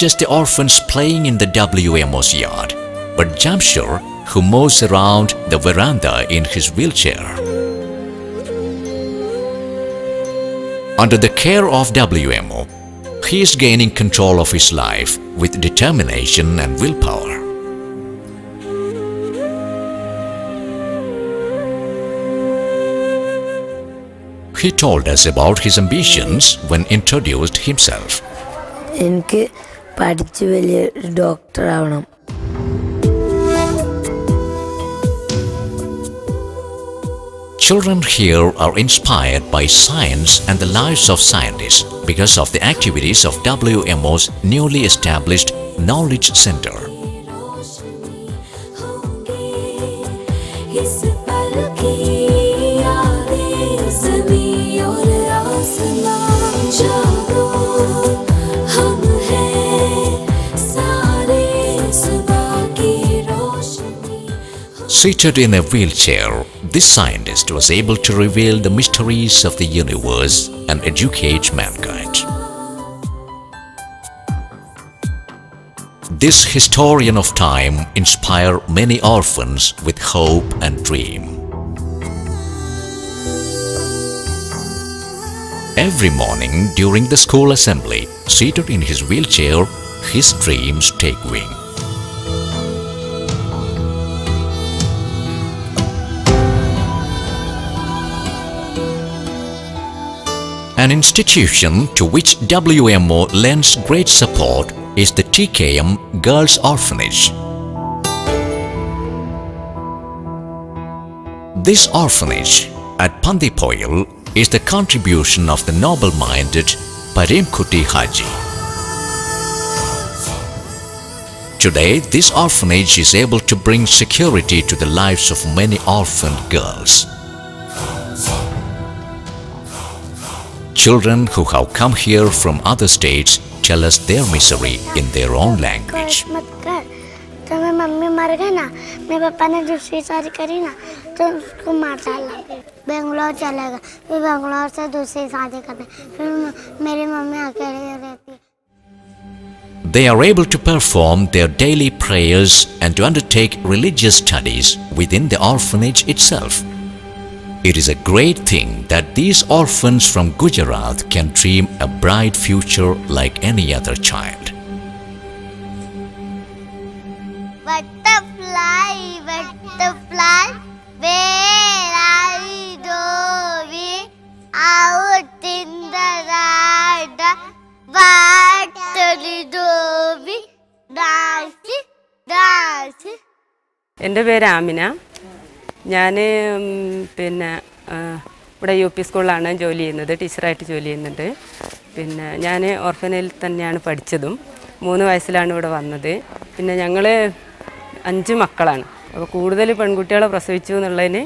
just the orphans playing in the WMO's yard, but Jamshur who moves around the veranda in his wheelchair. Under the care of WMO, he is gaining control of his life with determination and willpower. He told us about his ambitions when introduced himself. എനിക്ക് പഠിച്ച് വലിയ doctor ആവണം Children here are inspired by science and the lives of scientists because of the activities of WMO's newly established Knowledge Center. Seated in a wheelchair, this scientist was able to reveal the mysteries of the universe and educate mankind. This historian of time inspired many orphans with hope and dream. Every morning during the school assembly, seated in his wheelchair, his dreams take wing. An institution to which WMO lends great support is the TKM Girls Orphanage. This orphanage at Pandipoil is the contribution of the noble-minded Paremkuti Haji. Today, this orphanage is able to bring security to the lives of many orphaned girls. Children who have come here from other states tell us their misery in their own language. मत कर तो मैं mummy मर गई ना मेरे पापा ने दूसरी शादी करी ना तो उसको मार डाला बेंगलोर चला गया फिर बेंगलोर से दूसरी शादी करने फिर म- मेरी मम्मी अकेले रहती है They are able to perform their daily prayers and to undertake religious studies within the orphanage itself. It is a great thing that these orphans from Gujarat can dream a bright future like any other child. Butterfly, butterfly, where are you going? Out in the garden, what are you doing? Dancing, dancing. എൻ്റെ പേര് ആമിന ഞാൻ പിന്നെ ഇവിടെ U P സ്കൂളിലാണ് ജോലി ചെയ്യുന്നത് ടീച്ചറായിട്ട് ജോലി ചെയ്യുന്നുണ്ട്. പിന്നെ ഞാൻ ഓർഫനയിൽ തന്നെയാണ് പഠിച്ചതും. മൂന്ന് വയസ്സിലാണ് ഇവിടെ വന്നത്. പിന്നെ ഞങ്ങൾ അഞ്ച് മക്കളാണ്. അപ്പോൾ കൂടുതൽ പെൺകുട്ടികളെ പ്രസവിച്ചു എന്നുള്ളതിന്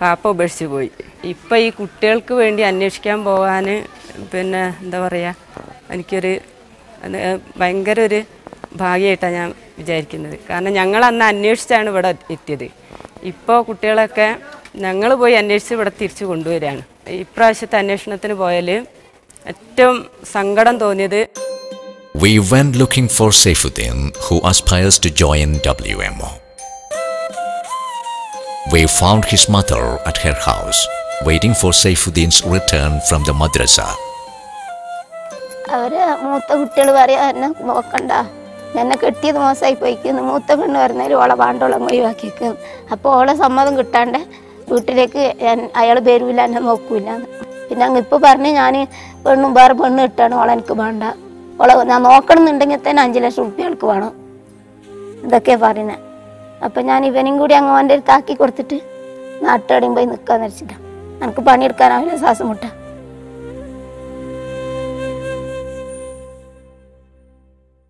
പാപ്പ ഉപേക്ഷിച്ച് പോയി. ഇപ്പം ഈ കുട്ടികൾക്ക് വേണ്ടി അന്വേഷിക്കാൻ പോകാൻ പിന്നെ എന്താ പറയുക എനിക്കൊരു ഭയങ്കര ഒരു ഭാഗ്യമായിട്ടാണ് ഞാൻ വിചാരിക്കുന്നത്. കാരണം ഞങ്ങൾ അന്ന് അന്വേഷിച്ചാണ് ഇവിടെ എത്തിയത്. ഇപ്പോൾ കുട്ടികളൊക്കെ ഞങ്ങൾ പോയി അന്വേഷിച്ച് ഇവിടെ തിരിച്ചു കൊണ്ടുവരികയാണ് ഇപ്രാവശ്യത്തെ അന്വേഷണത്തിന് പോയാൽ ഏറ്റവും സങ്കടം തോന്നിയത് We went looking for Saifuddin, who aspires to join WMO. We found his mother at her house, waiting for Saifuddin's return from the madrasa. അവർ മൂത്ത കുട്ടികൾ പറയാ എന്നെ നോക്കണ്ട എന്നെ കെട്ടിയത് മോശമായി പോയിക്കുന്നു മൂത്ത പെണ്ണ് പറഞ്ഞാൽ ഓളെ പാണ്ടോളം ഒഴിവാക്കിയേക്കുന്നു അപ്പോൾ ഓളെ സമ്മതം കിട്ടാണ്ട് വീട്ടിലേക്ക് അയാൾ വരൂല എന്നെ നോക്കൂല. പിന്നെ അങ്ങ് ഇപ്പോൾ പറഞ്ഞ് ഞാൻ പെണ്ണും വേറെ പെണ്ണ് കിട്ടാണ് ഓളെ എനിക്ക് വേണ്ട. ഓളെ ഞാൻ നോക്കണം എന്നുണ്ടെങ്കിൽ തന്നെ അഞ്ച് ലക്ഷം റുപ്യകൾക്ക് വേണം. ഇതൊക്കെ പറയുന്നത് അപ്പം ഞാൻ ഇവനും കൂടി അങ്ങ് അവന്റെ അടുത്ത് ആക്കി കൊടുത്തിട്ട് നാട്ടടിയും പോയി നിൽക്കാമെന്ന് വെച്ചിട്ടാണ് എനിക്ക് പണിയെടുക്കാനാവില്ല ശ്വാസം മുട്ട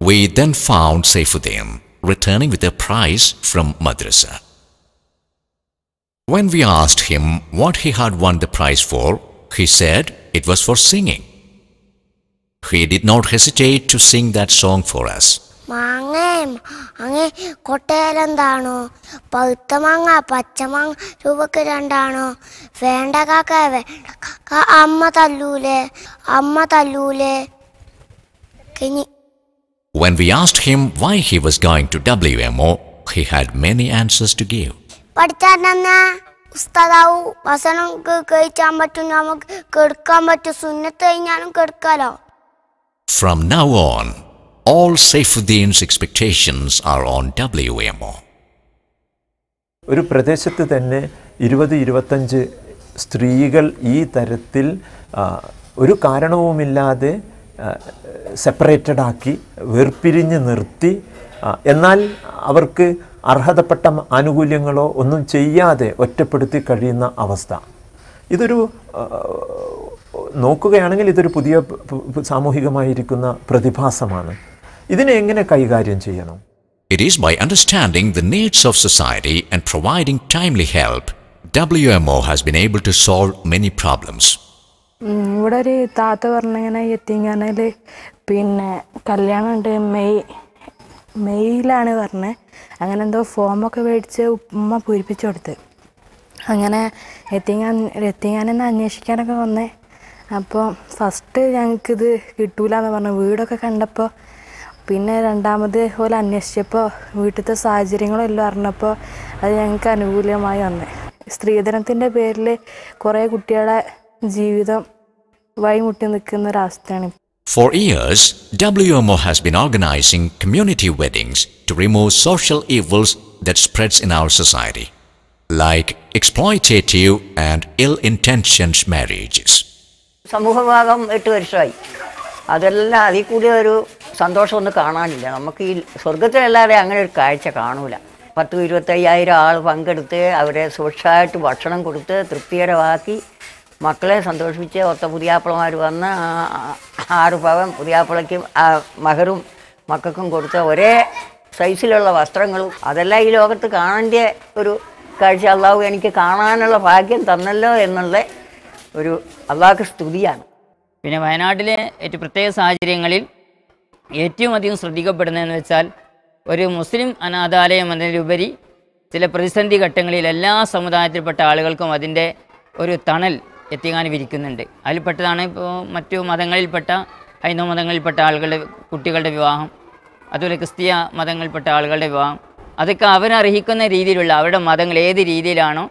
We then found Saifuddin returning with a prize from madrasa. When we asked him what he had won the prize for, he said it was for singing. He did not hesitate to sing that song for us. മാങ്ങയും മാങ്ങ കൊട്ടയിലെന്താണോ പഴുത്ത മാങ്ങ പച്ചമാങ്ങ രൂപക്ക് രണ്ടാണോ വേണ്ട കാക്ക വേണ്ട കാക്ക അമ്മ തല്ലൂലേ അമ്മ തല്ലൂലേ കഴിഞ്ഞ് When we asked him why he was going to WMO, he had many answers to give. ഉസ്താദാവും ഭക്ഷണം ക- കഴിച്ചാൻ പറ്റും നമുക്ക് കെടുക്കാൻ പറ്റും സുന്നത്ത് കഴിഞ്ഞാലും കെടുക്കാലോ From now on, all Saifuddin's expectations are on WMO. ഒരു പ്രദേശത്ത് തന്നെ ഇരുപത് ഇരുപത്തഞ്ച് സ്ത്രീകൾ ഈ തരത്തിൽ ഒരു കാരണവുമില്ലാതെ സെപ്പറേറ്റഡ് ആക്കി വേർപിരിഞ്ഞ് നിർത്തി എന്നാൽ അവർക്ക് അർഹതപ്പെട്ട ആനുകൂല്യങ്ങളോ ഒന്നും ചെയ്യാതെ ഒറ്റപ്പെടുത്തി കഴിയുന്ന അവസ്ഥ. ഇതൊരു നോക്കുകയാണെങ്കിൽ ഇതൊരു പുതിയ സാമൂഹികമായിരിക്കുന്ന പ്രതിഭാസമാണ്. ഇതിനെ എങ്ങനെ കൈകാര്യം ചെയ്യണം? It is by understanding the needs of society and providing timely help, WMO has been able to solve many problems. ഇവിടെ ഒരു താത്ത പറഞ്ഞിങ്ങനെ എത്തിങ്ങാനയിൽ പിന്നെ കല്യാണം ഉണ്ട് മെയ് മെയ്യിലാണ് പറഞ്ഞത് അങ്ങനെ എന്തോ ഫോമൊക്കെ മേടിച്ച് ഉമ്മ പൂരിപ്പിച്ചു കൊടുത്ത്. അങ്ങനെ എത്തിങ്ങാൻ എത്തിങ്ങാനെന്ന് അന്വേഷിക്കാനൊക്കെ വന്നേ. അപ്പോൾ ഫസ്റ്റ് ഞങ്ങൾക്കിത് കിട്ടൂല എന്ന് പറഞ്ഞു. വീടൊക്കെ കണ്ടപ്പോൾ പിന്നെ രണ്ടാമത് പോലെ അന്വേഷിച്ചപ്പോൾ വീട്ടിലത്തെ സാഹചര്യങ്ങളെല്ലാം അറിഞ്ഞപ്പോൾ അത് ഞങ്ങൾക്ക് അനുകൂലമായി വന്നേ. സ്ത്രീധനത്തിന്റെ പേരിൽ കുറേ കുട്ടികളെ ജീവിതം വൈമുട്ടി നിൽക്കുന്ന ഒരവസ്ഥയാണ് For years, WMO has been organizing community weddings to remove social evils that spreads in our society, like exploitative and ill-intentioned marriages. സമൂഹഭാഗം എട്ട് വർഷമായി. അതെല്ലാം അതിൽ കൂടി ഒരു സന്തോഷമൊന്നും കാണാനില്ല. നമുക്ക് ഈ സ്വർഗത്തിലല്ലാതെ അങ്ങനെ ഒരു കാഴ്ച കാണൂല. പത്തും ഇരുപത്തയ്യായിരം ആൾ പങ്കെടുത്ത് അവരെ സുരക്ഷമായിട്ട് ഭക്ഷണം കൊടുത്ത് തൃപ്തികരമാക്കി മക്കളെ സന്തോഷിപ്പിച്ച് ഒത്ത പുതിയാപ്പിളമാർ വന്ന് ആറ് പവൻ പുതിയാപ്പിളയ്ക്കും ആ മഹറും മക്കൾക്കും കൊടുത്ത ഒരേ സൈസിലുള്ള വസ്ത്രങ്ങളും. അതെല്ലാം ഈ ലോകത്ത് കാണേണ്ട ഒരു കാഴ്ച അള്ളാഹു എനിക്ക് കാണാനുള്ള ഭാഗ്യം തന്നല്ലോ എന്നുള്ള ഒരു അള്ളാഹ്ക്ക് സ്തുതിയാണ്. പിന്നെ വയനാട്ടിലെ ഏറ്റവും പ്രത്യേക സാഹചര്യങ്ങളിൽ ഏറ്റവും അധികം ശ്രദ്ധിക്കപ്പെടുന്നതെന്ന് വെച്ചാൽ ഒരു മുസ്ലിം അനാഥാലയം എന്നതിലുപരി ചില പ്രതിസന്ധി ഘട്ടങ്ങളിൽ എല്ലാ സമുദായത്തിൽപ്പെട്ട ആളുകൾക്കും അതിന്റെ ഒരു തണൽ എത്തിക്കാൻ ഇരിക്കുന്നുണ്ട്. അതിൽപ്പെട്ടതാണ് ഇപ്പോൾ മറ്റു മതങ്ങളിൽപ്പെട്ട ഹൈന്ദവ മതങ്ങളിൽപ്പെട്ട ആളുകളുടെ കുട്ടികളുടെ വിവാഹം അതുപോലെ ക്രിസ്തീയ മതങ്ങളിൽപ്പെട്ട ആളുകളുടെ വിവാഹം. അതൊക്കെ അവരർഹിക്കുന്ന രീതിയിലുള്ള അവരുടെ മതങ്ങൾ ഏത് രീതിയിലാണോ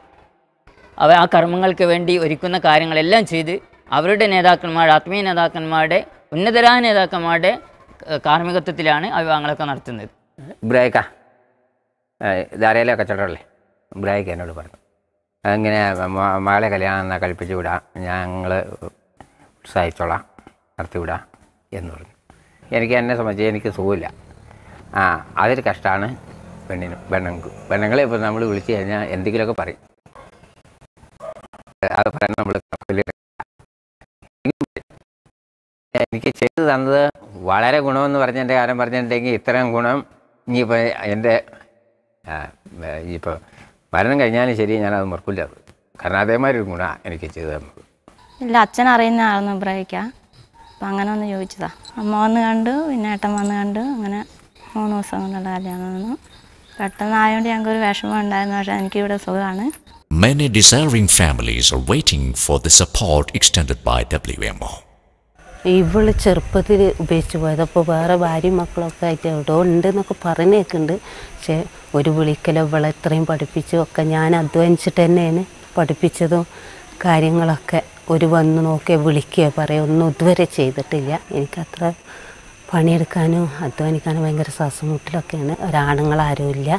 അവ ആ കർമ്മങ്ങൾക്ക് വേണ്ടി ഒരുക്കുന്ന കാര്യങ്ങളെല്ലാം ചെയ്ത് അവരുടെ നേതാക്കന്മാരുടെ ആത്മീയ നേതാക്കന്മാരുടെ ഉന്നതരായ നേതാക്കന്മാരുടെ കാർമ്മികത്വത്തിലാണ് ആ വിവാഹങ്ങളൊക്കെ നടത്തുന്നത്. ബ്രേക്കാ. ധാരയിലെ കച്ചവടമല്ലേ ബ്രേക്ക് എന്നോട് പറഞ്ഞു. അങ്ങനെ മകളെ കല്യാണം കൽപ്പിച്ച് വിടാം. ഞങ്ങൾ ഉത്സാഹിച്ചോളാം നടത്തി വിടാം എന്ന് പറഞ്ഞു. എനിക്ക് എന്നെ സംബന്ധിച്ച് എനിക്ക് സുഖമില്ല. ആ അതൊരു കഷ്ടമാണ് പെണ്ണിനും പെണ്ണുങ്ങൾക്ക്. പെണ്ണുങ്ങളെ ഇപ്പോൾ നമ്മൾ വിളിച്ചു കഴിഞ്ഞാൽ എന്തെങ്കിലുമൊക്കെ പറയും. അത് പറയാൻ നമ്മൾ എനിക്ക് ചെയ്തു തന്നത് വളരെ ഗുണമെന്ന് പറഞ്ഞതിന്റെ കാര്യം പറഞ്ഞിട്ടുണ്ടെങ്കിൽ ഇത്രയും ഗുണം ഇനിയിപ്പോൾ എന്റെ ഇപ്പോൾ മരണം കഴിഞ്ഞാലും ശരി ഞാനത് മറക്കില്ല അത് കാരണം അതേമാതിരി ഒരു ഗുണ എനിക്ക് ചെയ്തു തന്നത് ഇല്ല അച്ഛൻ അറിയുന്ന ആളെന്ന് അഭിപ്രായിക്കാം അപ്പം അങ്ങനെ ഒന്ന് ചോദിച്ചതാ. അമ്മ വന്ന് കണ്ടു പിന്നെ ഏട്ടൻ വന്ന് കണ്ടു. അങ്ങനെ മൂന്ന് ദിവസം കൊണ്ടുള്ള കല്യാണം വന്നു. പെട്ടെന്ന് ആയതുകൊണ്ട് ഞങ്ങൾക്കൊരു വിഷമം ഉണ്ടായിരുന്നു. പക്ഷേ എനിക്കിവിടെ സുഖമാണ്. Many deserving families are waiting for the support extended by WMO. ഇവൾ ചെറുപ്പത്തിൽ ഉപേക്ഷിച്ച് പോയത്. അപ്പോൾ വേറെ ഭാര്യയും മക്കളൊക്കെ ആയിട്ട് എവിടെ ഉണ്ട് എന്നൊക്കെ പറഞ്ഞു കേൾക്കുന്നുണ്ട് പക്ഷേ ഒരു വിളിക്കലോ ഇവളെ ഇത്രയും പഠിപ്പിച്ചു ഒക്കെ ഞാൻ അധ്വാനിച്ചിട്ട് തന്നെയാണ് പഠിപ്പിച്ചതും കാര്യങ്ങളൊക്കെ. ഒരു വന്ന് നോക്കിയാൽ വിളിക്കുകയോ പറയുക ഒന്നും ഇതുവരെ ചെയ്തിട്ടില്ല. എനിക്കത്ര പണിയെടുക്കാനും അധ്വാനിക്കാനും ഭയങ്കര ശ്വാസമുട്ടലൊക്കെയാണ്. ഒരാണുങ്ങളാരും ഇല്ല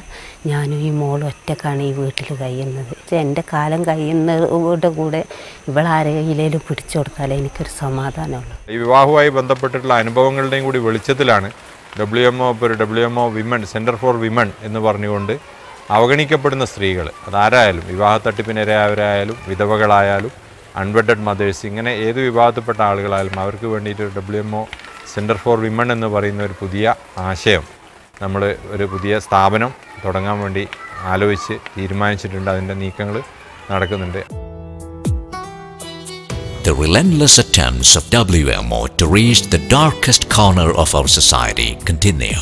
ഞാനും ഈ മോളും ഒറ്റക്കാണ് ഈ വീട്ടിൽ കഴിയുന്നത്. എന്റെ കാലം കഴിയുന്നവരുടെ കൂടെ ഇവളാരെയിലും പിടിച്ചു കൊടുത്താലേ എനിക്കൊരു സമാധാനമുള്ളൂ. ഈ വിവാഹവുമായി ബന്ധപ്പെട്ടിട്ടുള്ള അനുഭവങ്ങളുടെയും കൂടി വെളിച്ചത്തിലാണ് ഡബ്ല്യു എം ഒ ഒരു W M O women centre for women എന്ന് പറഞ്ഞുകൊണ്ട് അവഗണിക്കപ്പെടുന്ന സ്ത്രീകൾ അതാരായാലും വിവാഹ തട്ടിപ്പിനിരയായവരായാലും വിധവകളായാലും അൺവെഡഡ് മദേഴ്സ് ഇങ്ങനെ ഏത് വിഭാഗത്തിൽപ്പെട്ട ആളുകളായാലും അവർക്ക് വേണ്ടിയിട്ട് W M O centre for women എന്ന് പറയുന്ന ഒരു പുതിയ ആശയം നമ്മൾ ഒരു പുതിയ സ്ഥാപനം തുടങ്ങാൻ വേണ്ടി ആലോചിച്ച് തീരുമാനിച്ചിട്ടുണ്ട് അതിന്റെ നീക്കങ്ങൾ നടക്കുന്നുണ്ട് The relentless attempts of WMO to reach the darkest corner of our society continue.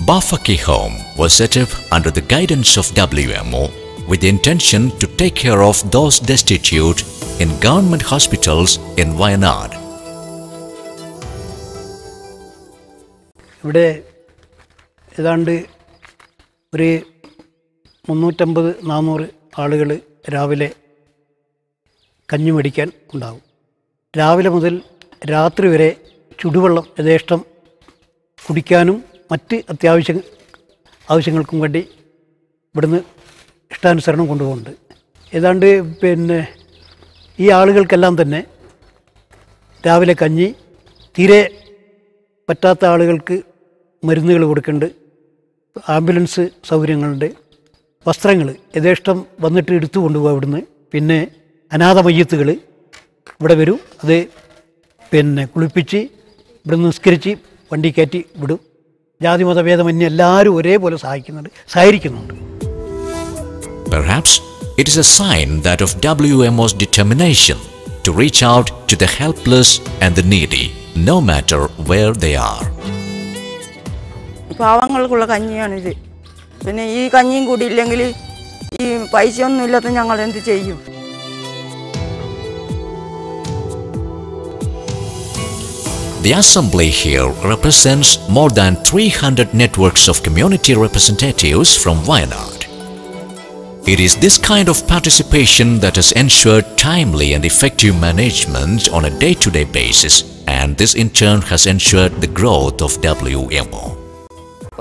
Bafaki Home was set up under the guidance of WMO with the intention to take care of those destitute in government hospitals in Wayanad. ഇവിടെ ഏതാണ്ട് ഒരു മുന്നൂറ്റമ്പത് നാനൂറ് ആളുകൾ രാവിലെ കഞ്ഞി മേടിക്കാൻ ഉണ്ടാകും രാവിലെ മുതൽ രാത്രി വരെ ചുടുവെള്ളം യഥേഷ്ടം കുടിക്കാനും മറ്റ് അത്യാവശ്യ ആവശ്യങ്ങൾക്കും വേണ്ടി ഇവിടുന്ന് ഇഷ്ടാനുസരണം കൊണ്ടുപോകുന്നുണ്ട്. ഏതാണ്ട് പിന്നെ ഈ ആളുകൾക്കെല്ലാം തന്നെ രാവിലെ കഞ്ഞി തീരെ പറ്റാത്ത ആളുകൾക്ക് മരുന്നുകൾ കൊടുക്കുന്നുണ്ട്. ആംബുലൻസ് സൗകര്യങ്ങളുണ്ട്. വസ്ത്രങ്ങൾ യഥേഷ്ടം വന്നിട്ട് എടുത്തു കൊണ്ടുപോകും അവിടുന്ന്. പിന്നെ അനാഥ മയ്യത്തുകൾ ഇവിടെ വരും. അത് പിന്നെ കുളിപ്പിച്ച് ഇവിടെ നിസ്കരിച്ച് വണ്ടി കയറ്റി വിടും. ജാതി മതഭേദമന്യേ എല്ലാവരും ഒരേപോലെ സഹായിക്കുന്നുണ്ട്. സഹകരിക്കുന്നുണ്ട്. Perhaps it is a sign that of WMO's determination to reach out to the helpless and the needy, no matter where they are. പാവങ്ങൾക്കുള്ള കഞ്ഞിയാണിത് പിന്നെ ഈ കഞ്ഞിയും കൂടി ഇല്ലെങ്കിൽ ഈ പൈസ ഒന്നും ഇല്ലാത്ത ഞങ്ങൾ എന്ത് ചെയ്യും The assembly here represents more than 300 networks of community representatives from Wayanad. It is this kind of participation that has ensured timely and effective management on a day-to-day basis and this in turn has ensured the growth of WMO.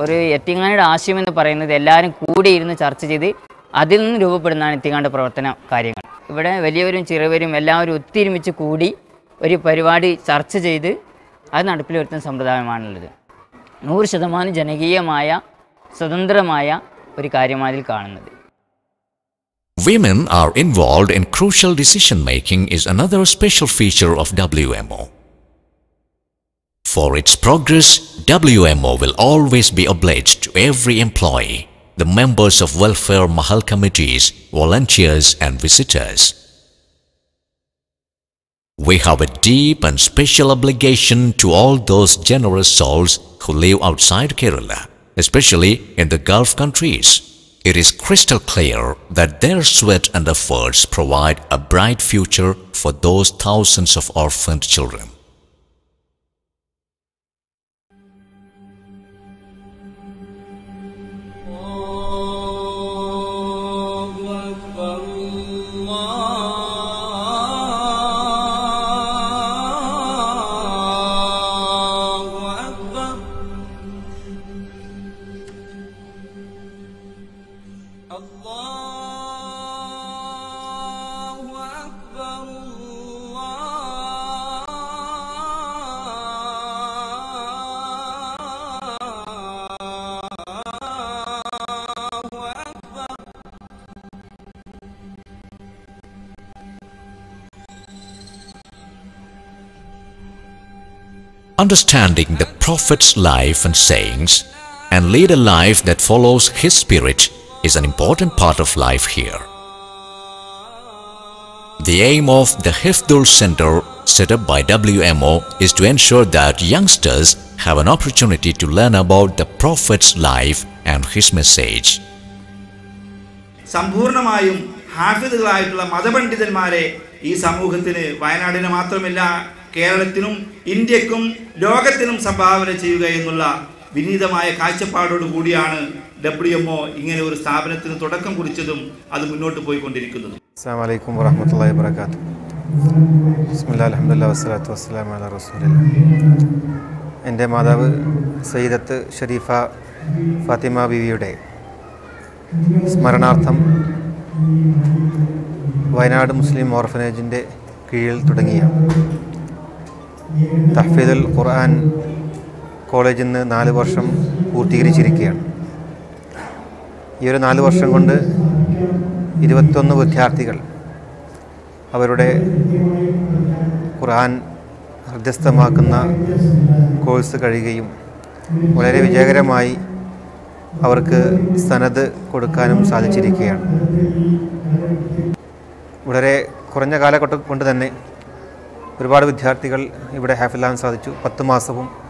ഒരു എത്തിങ്ങാനയുടെ ആശയം എന്ന് പറയുന്നത് എല്ലാവരും കൂടി ഇരുന്ന് ചർച്ച ചെയ്ത് അതിൽ നിന്ന് രൂപപ്പെടുന്നതാണ് എത്തിങ്ങാണ്ട് പ്രവർത്തന കാര്യങ്ങൾ. ഇവിടെ വലിയവരും ചെറിയവരും എല്ലാവരും ഒത്തൊരുമിച്ച് കൂടി ഒരു പരിപാടി ചർച്ച ചെയ്ത് അത് നടപ്പിൽ വരുത്തുന്ന സമ്പ്രദായമാണുള്ളത്. നൂറ് ശതമാനം ജനകീയമായ സ്വതന്ത്രമായ ഒരു കാര്യമാണ് അതിൽ കാണുന്നത്. Women are involved in crucial decision making is another special feature of WMO. For its progress, WMO will always be obliged to every employee, the members of welfare Mahal committees, volunteers and visitors. We have a deep and special obligation to all those generous souls who live outside Kerala, especially in the Gulf countries. It is crystal clear that their sweat and efforts provide a bright future for those thousands of orphaned children. Understanding the Prophet's life and sayings and lead a life that follows his spirit is an important part of life here. The aim of the Hifdul Center set up by WMO is to ensure that youngsters have an opportunity to learn about the Prophet's life and his message. സമ്പൂർണമായും ഹാഫിദുകളായിട്ടുള്ള മതപണ്ഡിതന്മാരെ ഈ സമൂഹത്തിന് വയനാടിന് മാത്രമല്ല കേരളത്തിനും ഇന്ത്യക്കും ലോകത്തിനും സംഭാവന ചെയ്യുക എന്നുള്ള വിനീതമായ കാഴ്ചപ്പാടോട് കൂടിയാണ് ഡബ്ല്യു എം ഒ ഇങ്ങനെ ഒരു സ്ഥാപനത്തിന് തുടക്കം കുറിച്ചതും അത് മുന്നോട്ട് പോയിക്കൊണ്ടിരിക്കുന്നതും. എന്റെ മാതാവ് സയ്യിദത്ത് ഷരീഫ ഫാത്തിമ ബിവിയുടെ സ്മരണാർത്ഥം വയനാട് മുസ്ലിം ഓർഫനേജിന്റെ കീഴിൽ തുടങ്ങിയ തഹ്ഫീദുൽ ഖുർആൻ കോളേജിൽ നിന്ന് നാല് വർഷം പൂർത്തീകരിച്ചിരിക്കുകയാണ്. ഈ ഒരു നാല് വർഷം കൊണ്ട് ഇരുപത്തൊന്ന് വിദ്യാർത്ഥികൾ അവരുടെ ഖുർആൻ ഹൃദ്യസ്ഥമാക്കുന്ന കോഴ്സ് കഴിയുകയും വളരെ വിജയകരമായി അവർക്ക് സനത് കൊടുക്കാനും സാധിച്ചിരിക്കുകയാണ്. വളരെ കുറഞ്ഞ കാലഘട്ടം കൊണ്ട് തന്നെ ഒരുപാട് വിദ്യാർത്ഥികൾ ഇവിടെ ഹാഫിലാൻ സാധിച്ചു. പത്ത് മാസവും